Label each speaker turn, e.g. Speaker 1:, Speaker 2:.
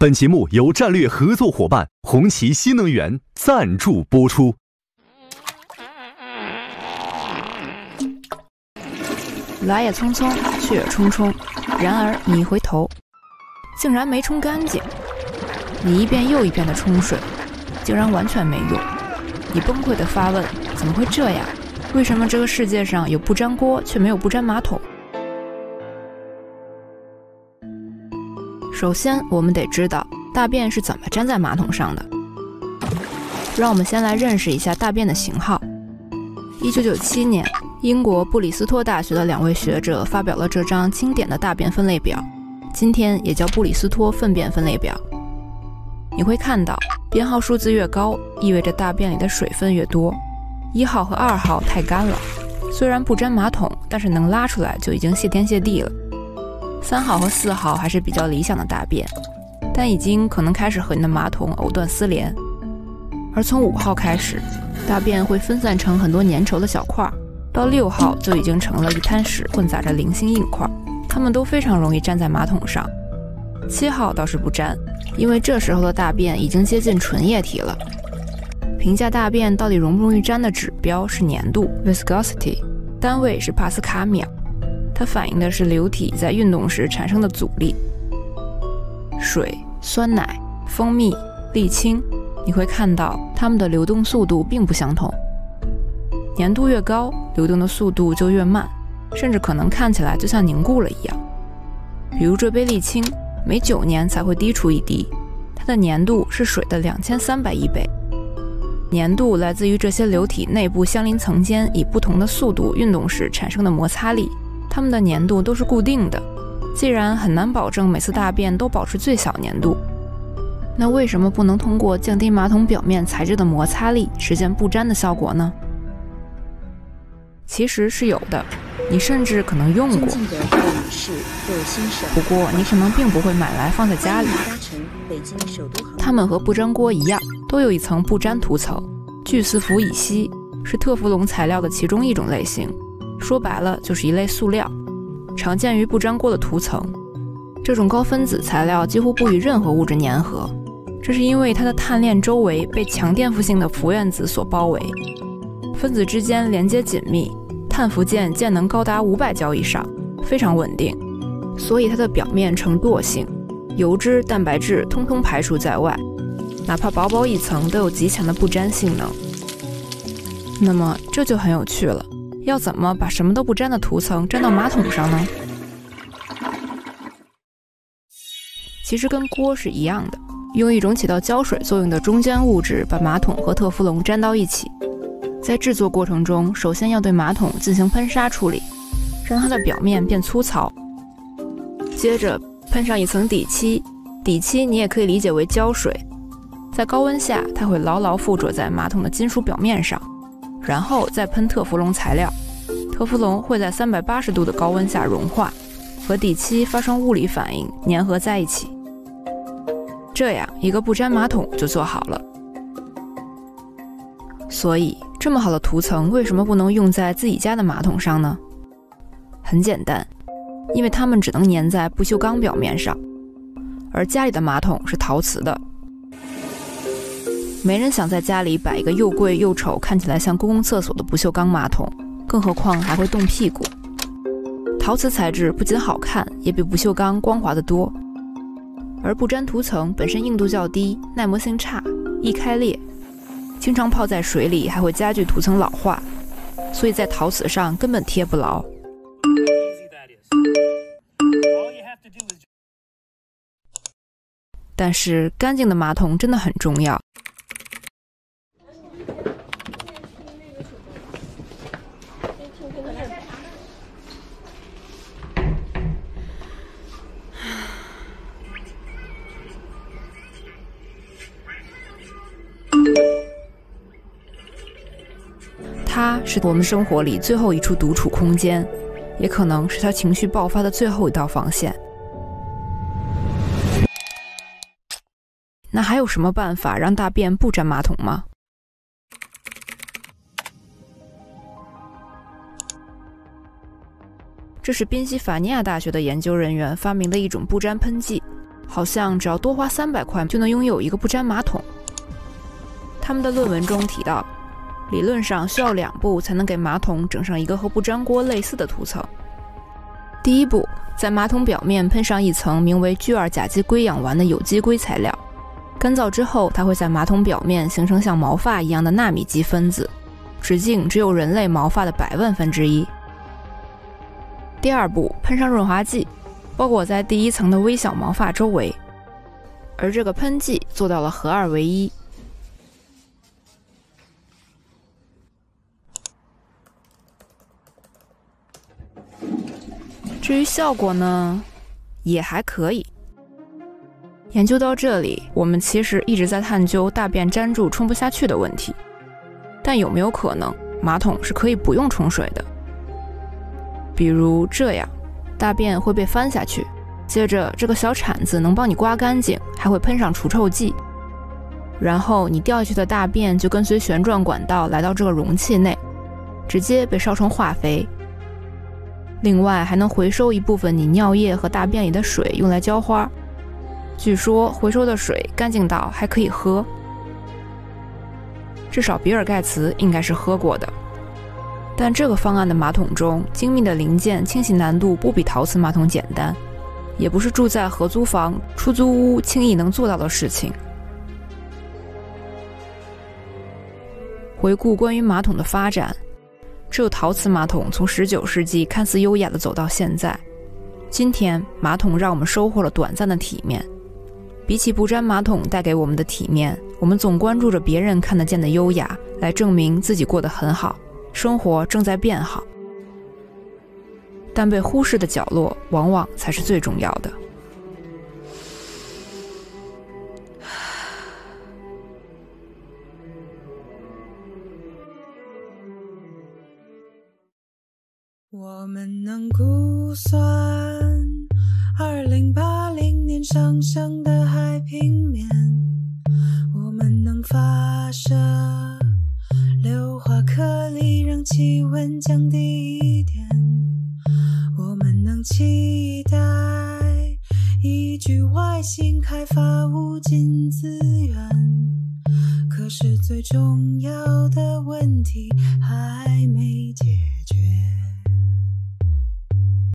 Speaker 1: 本节目由战略合作伙伴红旗新能源赞助播出。
Speaker 2: 来也匆匆，去也匆匆，然而你一回头，竟然没冲干净。你一遍又一遍的冲水，竟然完全没用。你崩溃的发问：怎么会这样？为什么这个世界上有不粘锅，却没有不粘马桶？首先，我们得知道大便是怎么粘在马桶上的。让我们先来认识一下大便的型号。一九九七年，英国布里斯托大学的两位学者发表了这张经典的大便分类表，今天也叫布里斯托粪便分类表。你会看到，编号数字越高，意味着大便里的水分越多。一号和二号太干了，虽然不粘马桶，但是能拉出来就已经谢天谢地了。三号和四号还是比较理想的大便，但已经可能开始和你的马桶藕断丝连。而从五号开始，大便会分散成很多粘稠的小块，到六号就已经成了一滩屎混杂着零星硬块，它们都非常容易粘在马桶上。七号倒是不粘，因为这时候的大便已经接近纯液体了。评价大便到底容不容易粘的指标是粘度 （viscosity），单位是帕斯卡秒。它反映的是流体在运动时产生的阻力。水、酸奶、蜂蜜、沥青，你会看到它们的流动速度并不相同。粘度越高，流动的速度就越慢，甚至可能看起来就像凝固了一样。比如这杯沥青，每九年才会滴出一滴，它的粘度是水的两千三百亿倍。粘度来自于这些流体内部相邻层间以不同的速度运动时产生的摩擦力。它们的粘度都是固定的，既然很难保证每次大便都保持最小粘度，那为什么不能通过降低马桶表面材质的摩擦力实现不粘的效果呢？其实是有的，你甚至可能用过。不过你可能并不会买来放在家里。它们和不粘锅一样，都有一层不粘涂层，聚四氟乙烯是特氟龙材料的其中一种类型。说白了就是一类塑料，常见于不粘锅的涂层。这种高分子材料几乎不与任何物质粘合，这是因为它的碳链周围被强电负性的氟原子所包围，分子之间连接紧密，碳氟键键能高达五百焦以上，非常稳定，所以它的表面呈惰性，油脂、蛋白质通通排除在外，哪怕薄薄一层都有极强的不粘性能。那么这就很有趣了。要怎么把什么都不粘的涂层粘到马桶上呢？其实跟锅是一样的，用一种起到胶水作用的中间物质把马桶和特氟龙粘到一起。在制作过程中，首先要对马桶进行喷砂处理，让它的表面变粗糙。接着喷上一层底漆，底漆你也可以理解为胶水，在高温下它会牢牢附着在马桶的金属表面上。然后再喷特氟龙材料，特氟龙会在三百八十度的高温下融化，和底漆发生物理反应，粘合在一起。这样一个不粘马桶就做好了。所以这么好的涂层为什么不能用在自己家的马桶上呢？很简单，因为它们只能粘在不锈钢表面上，而家里的马桶是陶瓷的。没人想在家里摆一个又贵又丑、看起来像公共厕所的不锈钢马桶，更何况还会冻屁股。陶瓷材质不仅好看，也比不锈钢光滑得多。而不粘涂层本身硬度较低，耐磨性差，易开裂，经常泡在水里还会加剧涂层老化，所以在陶瓷上根本贴不牢。但是干净的马桶真的很重要。它是我们生活里最后一处独处空间，也可能是他情绪爆发的最后一道防线。那还有什么办法让大便不粘马桶吗？这是宾夕法尼亚大学的研究人员发明的一种不粘喷剂，好像只要多花三百块就能拥有一个不粘马桶。他们的论文中提到，理论上需要两步才能给马桶整上一个和不粘锅类似的涂层。第一步，在马桶表面喷上一层名为聚二甲基硅氧烷的有机硅材料，干燥之后，它会在马桶表面形成像毛发一样的纳米级分子，直径只有人类毛发的百万分之一。第二步，喷上润滑剂，包裹在第一层的微小毛发周围，而这个喷剂做到了合二为一。至于效果呢，也还可以。研究到这里，我们其实一直在探究大便粘住冲不下去的问题。但有没有可能，马桶是可以不用冲水的？比如这样，大便会被翻下去，接着这个小铲子能帮你刮干净，还会喷上除臭剂，然后你掉下去的大便就跟随旋转管道来到这个容器内，直接被烧成化肥。另外还能回收一部分你尿液和大便里的水，用来浇花。据说回收的水干净到还可以喝，至少比尔盖茨应该是喝过的。但这个方案的马桶中精密的零件清洗难度不比陶瓷马桶简单，也不是住在合租房、出租屋轻易能做到的事情。回顾关于马桶的发展。只有陶瓷马桶从19世纪看似优雅地走到现在。今天，马桶让我们收获了短暂的体面。比起不粘马桶带给我们的体面，我们总关注着别人看得见的优雅，来证明自己过得很好，生活正在变好。但被忽视的角落，往往才是最重要的。
Speaker 3: 我们能估算二零八零年上升的海平面，我们能发射硫化颗粒让气温降低一点，我们能期待一具外星开发无尽资源，可是最重要的问题还没解。